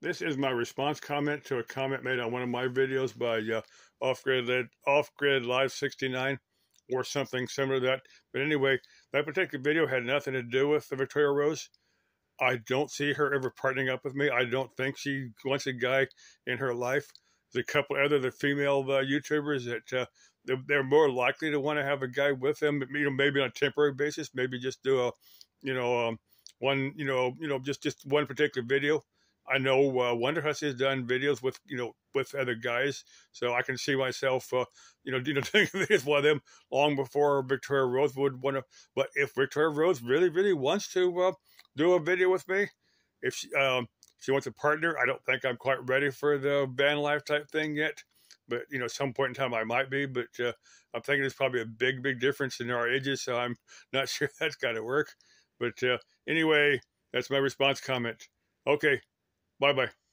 This is my response comment to a comment made on one of my videos by uh, Off Grid Off Grid Live 69 or something similar to that. But anyway, that particular video had nothing to do with the Victoria Rose. I don't see her ever partnering up with me. I don't think she wants a guy in her life. There's a couple other the female uh, YouTubers that uh, they're, they're, more likely to want to have a guy with them. You know, maybe on a temporary basis, maybe just do a, you know, um, one, you know, you know, just just one particular video I know uh, Wander Hussy has done videos with you know with other guys, so I can see myself, uh, you know, doing videos with them long before Victoria Rose would want to. But if Victoria Rose really, really wants to uh, do a video with me, if she, um, she wants a partner, I don't think I'm quite ready for the van life type thing yet. But you know, some point in time I might be. But uh, I'm thinking there's probably a big, big difference in our ages, so I'm not sure that's got to work. But uh, anyway, that's my response comment. Okay, Bye bye.